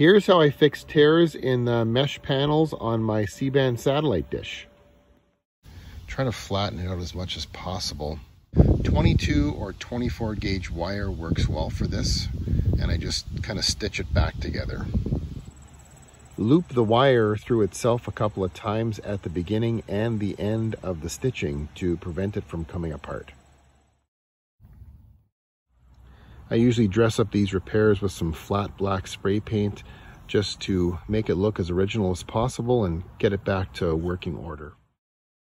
Here's how I fix tears in the mesh panels on my C-band satellite dish. Trying to flatten it out as much as possible. 22 or 24 gauge wire works well for this and I just kind of stitch it back together. Loop the wire through itself a couple of times at the beginning and the end of the stitching to prevent it from coming apart. I usually dress up these repairs with some flat black spray paint just to make it look as original as possible and get it back to working order.